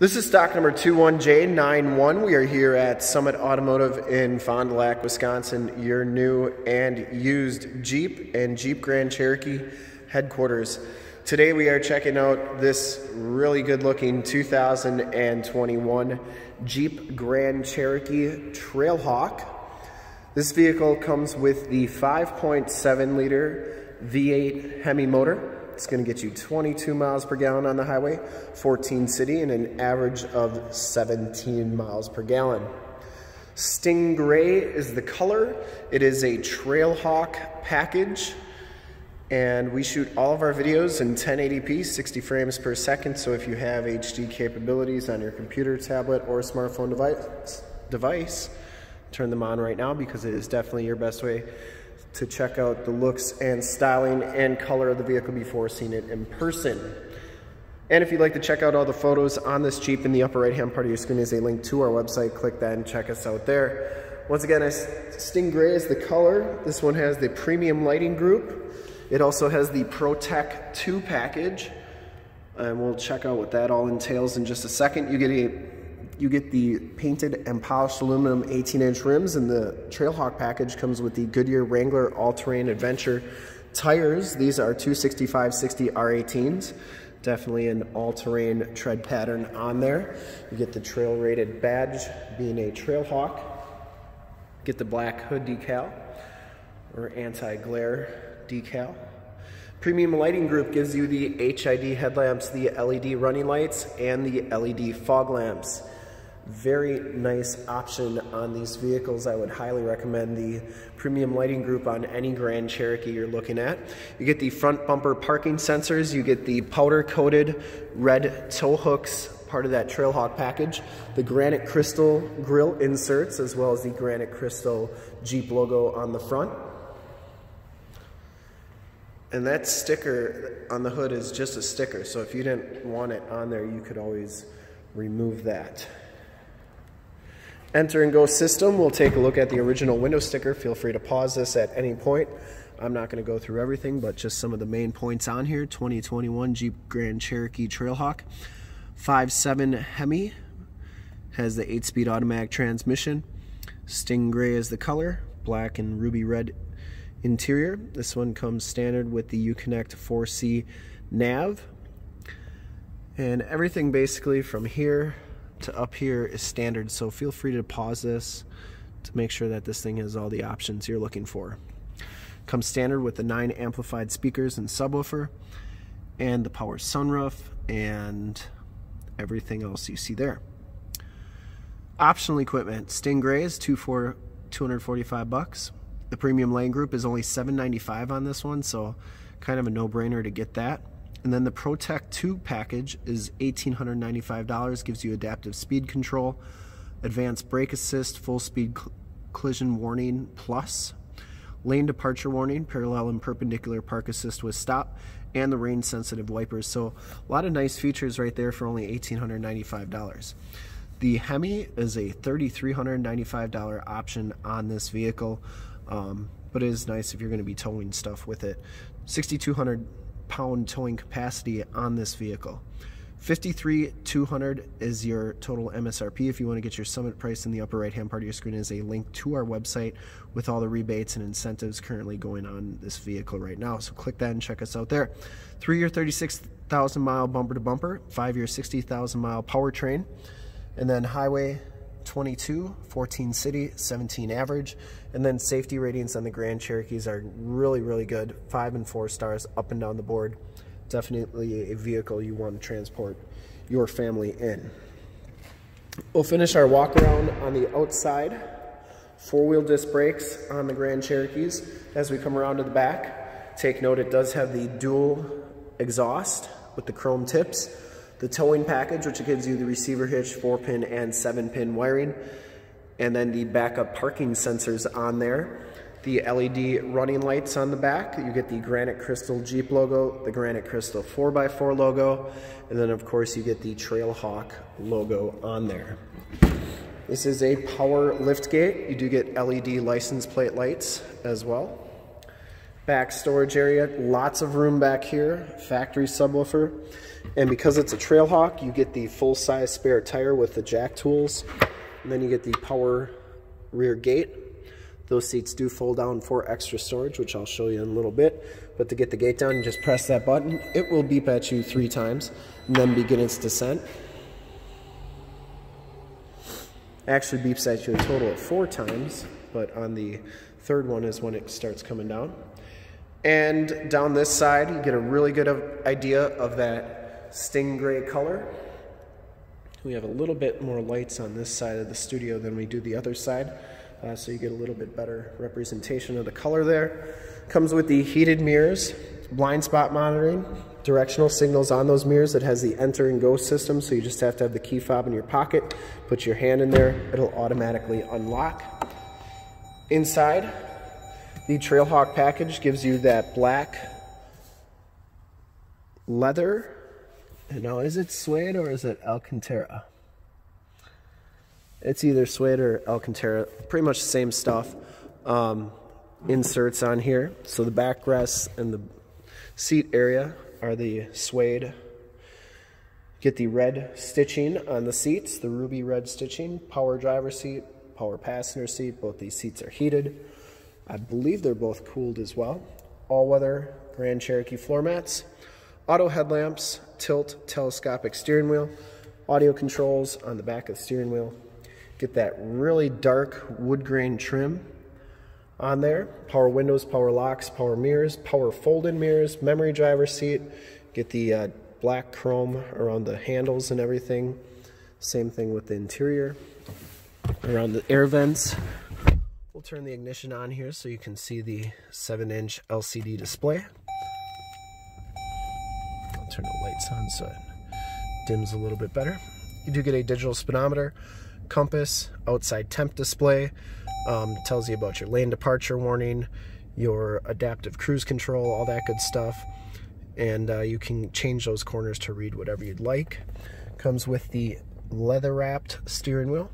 This is stock number 21J91. We are here at Summit Automotive in Fond du Lac, Wisconsin, your new and used Jeep and Jeep Grand Cherokee headquarters. Today we are checking out this really good looking 2021 Jeep Grand Cherokee Trailhawk. This vehicle comes with the 5.7 liter V8 Hemi motor. It's gonna get you 22 miles per gallon on the highway, 14 city, and an average of 17 miles per gallon. Sting Gray is the color. It is a Trailhawk package. And we shoot all of our videos in 1080p, 60 frames per second. So if you have HD capabilities on your computer, tablet, or smartphone device, device turn them on right now because it is definitely your best way to check out the looks and styling and color of the vehicle before seeing it in person. And if you'd like to check out all the photos on this Jeep in the upper right hand part of your screen is a link to our website. Click that and check us out there. Once again, Sting Gray is the color. This one has the premium lighting group. It also has the ProTech 2 package. And we'll check out what that all entails in just a second. You get a you get the painted and polished aluminum 18 inch rims and the Trailhawk package comes with the Goodyear Wrangler All-Terrain Adventure tires. These are 265-60 R18s. Definitely an all-terrain tread pattern on there. You get the trail rated badge being a Trailhawk. Get the black hood decal or anti-glare decal. Premium Lighting Group gives you the HID headlamps, the LED running lights, and the LED fog lamps. Very nice option on these vehicles. I would highly recommend the premium lighting group on any Grand Cherokee you're looking at. You get the front bumper parking sensors. You get the powder coated red tow hooks, part of that Trailhawk package. The granite crystal grill inserts, as well as the granite crystal Jeep logo on the front. And that sticker on the hood is just a sticker. So if you didn't want it on there, you could always remove that. Enter and go system, we'll take a look at the original window sticker. Feel free to pause this at any point. I'm not going to go through everything, but just some of the main points on here. 2021 Jeep Grand Cherokee Trailhawk. 5.7 Hemi. Has the 8-speed automatic transmission. Sting Gray is the color. Black and ruby red interior. This one comes standard with the Uconnect 4C nav. And everything basically from here to up here is standard, so feel free to pause this to make sure that this thing has all the options you're looking for. Comes standard with the nine amplified speakers and subwoofer, and the power sunroof, and everything else you see there. Optional equipment, Sting Gray is two 245 bucks. The premium lane group is only 795 on this one, so kind of a no-brainer to get that. And then the ProTech 2 package is $1,895, gives you adaptive speed control, advanced brake assist, full speed cl collision warning plus, lane departure warning, parallel and perpendicular park assist with stop, and the rain sensitive wipers. So a lot of nice features right there for only $1,895. The Hemi is a $3,395 option on this vehicle, um, but it is nice if you're going to be towing stuff with it. 6,200 pound towing capacity on this vehicle. 53,200 is your total MSRP. If you want to get your summit price in the upper right hand part of your screen is a link to our website with all the rebates and incentives currently going on this vehicle right now. So click that and check us out there. Three year 36,000 mile bumper to bumper, five year 60,000 mile powertrain, and then highway 22, 14 city, 17 average. And then safety ratings on the Grand Cherokees are really, really good. Five and four stars up and down the board. Definitely a vehicle you want to transport your family in. We'll finish our walk around on the outside. Four-wheel disc brakes on the Grand Cherokees. As we come around to the back, take note it does have the dual exhaust with the chrome tips the towing package, which gives you the receiver hitch, 4-pin and 7-pin wiring, and then the backup parking sensors on there. The LED running lights on the back. You get the Granite Crystal Jeep logo, the Granite Crystal 4x4 logo, and then of course you get the Trailhawk logo on there. This is a power lift gate. You do get LED license plate lights as well. Back storage area. Lots of room back here, factory subwoofer. And because it's a Trailhawk, you get the full-size spare tire with the jack tools. And then you get the power rear gate. Those seats do fold down for extra storage, which I'll show you in a little bit. But to get the gate down, you just press that button. It will beep at you three times and then begin its descent. Actually beeps at you a total of four times, but on the third one is when it starts coming down. And down this side, you get a really good idea of that sting gray color. We have a little bit more lights on this side of the studio than we do the other side, uh, so you get a little bit better representation of the color there. Comes with the heated mirrors, blind spot monitoring, directional signals on those mirrors that has the enter and go system, so you just have to have the key fob in your pocket, put your hand in there, it'll automatically unlock. Inside, the Trailhawk package gives you that black leather. Now, is it suede or is it Alcantara? It's either suede or Alcantara. Pretty much the same stuff. Um, inserts on here. So the backrests and the seat area are the suede. Get the red stitching on the seats, the ruby red stitching. Power driver seat, power passenger seat. Both these seats are heated. I believe they're both cooled as well. All-weather Grand Cherokee floor mats, auto headlamps, tilt telescopic steering wheel, audio controls on the back of the steering wheel. Get that really dark wood grain trim on there. Power windows, power locks, power mirrors, power fold-in mirrors, memory driver seat. Get the uh, black chrome around the handles and everything. Same thing with the interior. Around the air vents, turn the ignition on here so you can see the 7-inch LCD display. I'll turn the lights on so it dims a little bit better. You do get a digital speedometer, compass, outside temp display, um, tells you about your lane departure warning, your adaptive cruise control, all that good stuff. And uh, you can change those corners to read whatever you'd like. Comes with the leather wrapped steering wheel,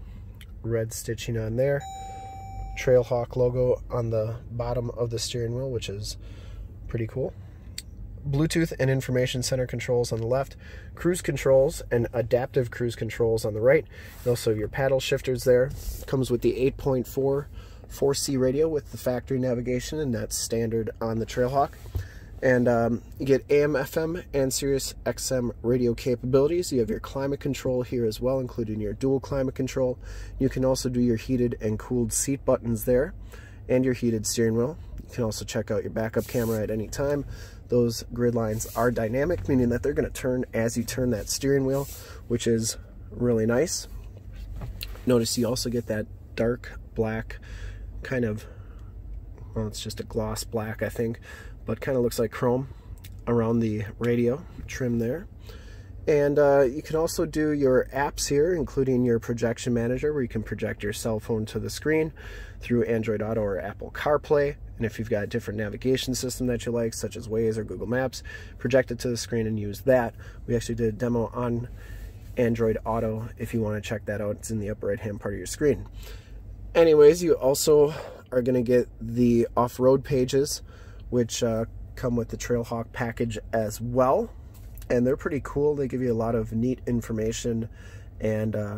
red stitching on there. Trailhawk logo on the bottom of the steering wheel, which is pretty cool. Bluetooth and information center controls on the left, cruise controls and adaptive cruise controls on the right. And also your paddle shifters there. Comes with the 8.4 4C radio with the factory navigation, and that's standard on the Trailhawk. And um, you get AM, FM, and Sirius XM radio capabilities. You have your climate control here as well, including your dual climate control. You can also do your heated and cooled seat buttons there, and your heated steering wheel. You can also check out your backup camera at any time. Those grid lines are dynamic, meaning that they're going to turn as you turn that steering wheel, which is really nice. Notice you also get that dark black kind of, well, it's just a gloss black, I think, but kind of looks like chrome around the radio trim there. And uh, you can also do your apps here, including your projection manager, where you can project your cell phone to the screen through Android Auto or Apple CarPlay. And if you've got a different navigation system that you like, such as Waze or Google Maps, project it to the screen and use that. We actually did a demo on Android Auto. If you want to check that out, it's in the upper right hand part of your screen. Anyways, you also are going to get the off-road pages which uh, come with the Trailhawk package as well. And they're pretty cool. They give you a lot of neat information and uh,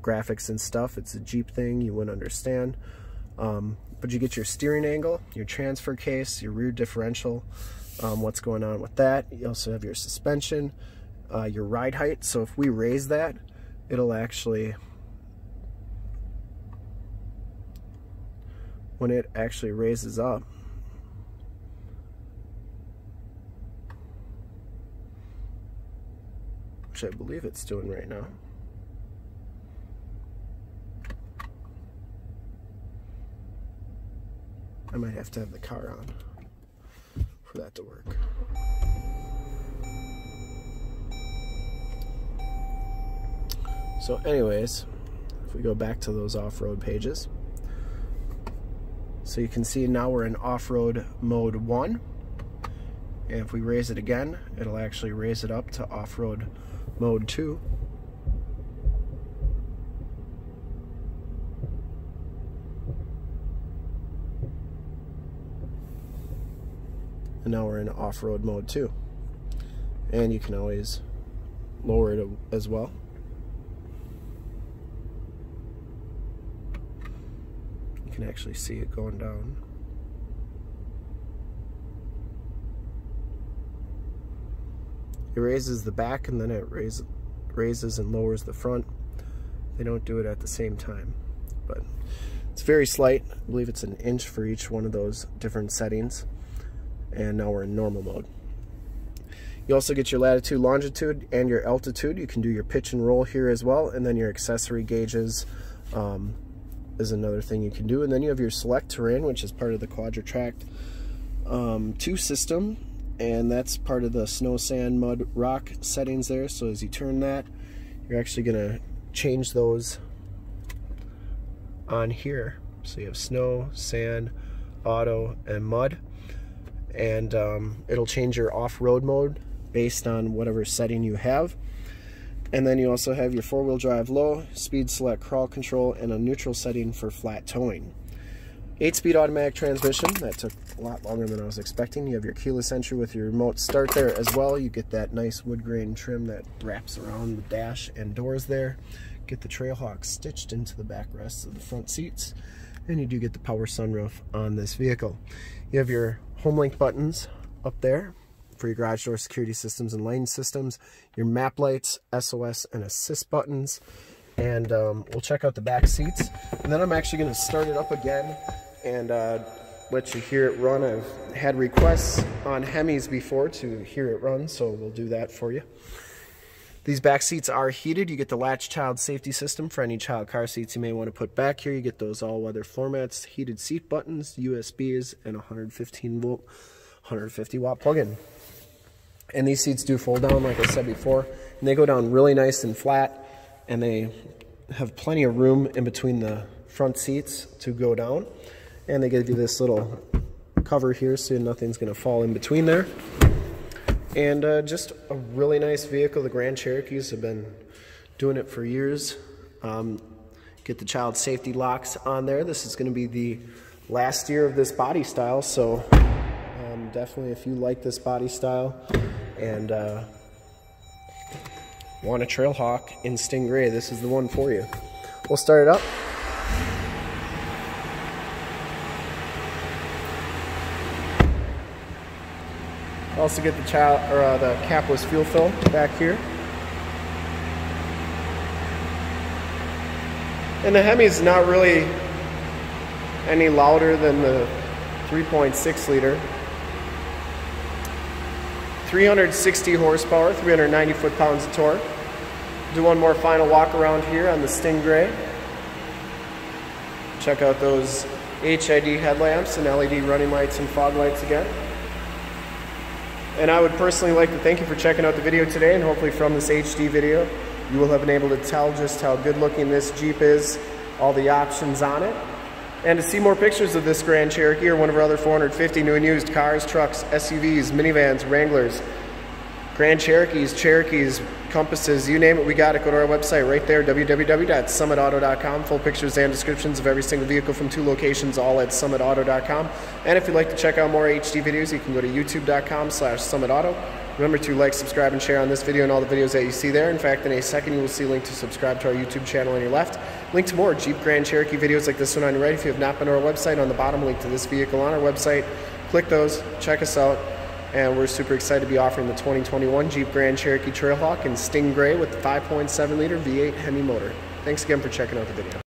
graphics and stuff. It's a Jeep thing, you wouldn't understand. Um, but you get your steering angle, your transfer case, your rear differential, um, what's going on with that. You also have your suspension, uh, your ride height. So if we raise that, it'll actually, when it actually raises up, which I believe it's doing right now. I might have to have the car on for that to work. So anyways, if we go back to those off-road pages, so you can see now we're in off-road mode 1. And if we raise it again, it'll actually raise it up to off-road mode 2. And now we're in off-road mode too. And you can always lower it as well. You can actually see it going down. It raises the back and then it raise, raises and lowers the front. They don't do it at the same time, but it's very slight. I believe it's an inch for each one of those different settings. And now we're in normal mode. You also get your latitude, longitude, and your altitude. You can do your pitch and roll here as well, and then your accessory gauges um, is another thing you can do. And then you have your Selec-Terrain, which is part of the Quadra-Trac um, 2 system and that's part of the snow, sand, mud, rock settings there. So as you turn that, you're actually gonna change those on here. So you have snow, sand, auto, and mud. And um, it'll change your off-road mode based on whatever setting you have. And then you also have your four-wheel drive low, speed select crawl control, and a neutral setting for flat towing. 8-speed automatic transmission. That took a lot longer than I was expecting. You have your keyless entry with your remote start there as well. You get that nice wood grain trim that wraps around the dash and doors there. Get the Trailhawk stitched into the backrests of the front seats. And you do get the power sunroof on this vehicle. You have your HomeLink buttons up there for your garage door security systems and lane systems. Your map lights, SOS, and assist buttons and um, we'll check out the back seats. And then I'm actually going to start it up again and uh, let you hear it run. I've had requests on Hemis before to hear it run, so we'll do that for you. These back seats are heated. You get the latch child safety system for any child car seats you may want to put back here. You get those all-weather floor mats, heated seat buttons, USBs, and 115 volt, 150 watt plug-in. And these seats do fold down, like I said before, and they go down really nice and flat and they have plenty of room in between the front seats to go down. And they give you this little cover here so nothing's going to fall in between there. And uh, just a really nice vehicle. The Grand Cherokees have been doing it for years. Um, get the child safety locks on there. This is going to be the last year of this body style, so um, definitely if you like this body style and uh, want a Trailhawk in Sting Gray, this is the one for you. We'll start it up. Also get the child or uh, the capless fuel fill back here. And the Hemi's not really any louder than the 3.6 liter. 360 horsepower, 390 foot-pounds of torque. Do one more final walk around here on the Sting Gray. Check out those HID headlamps and LED running lights and fog lights again. And I would personally like to thank you for checking out the video today and hopefully from this HD video you will have been able to tell just how good looking this Jeep is, all the options on it. And to see more pictures of this Grand Cherokee or one of our other 450 new and used cars, trucks, SUVs, minivans, Wranglers, Grand Cherokees, Cherokees, Compasses, you name it, we got it. Go to our website right there, www.summitauto.com. Full pictures and descriptions of every single vehicle from two locations, all at summitauto.com. And if you'd like to check out more HD videos, you can go to youtube.com slash summitauto. Remember to like, subscribe, and share on this video and all the videos that you see there. In fact, in a second, you will see a link to subscribe to our YouTube channel on your left. Link to more Jeep Grand Cherokee videos like this one on your right. If you have not been to our website, on the bottom, link to this vehicle on our website. Click those, check us out and we're super excited to be offering the 2021 Jeep Grand Cherokee Trailhawk in Sting Gray with the 5.7 liter V8 Hemi motor. Thanks again for checking out the video.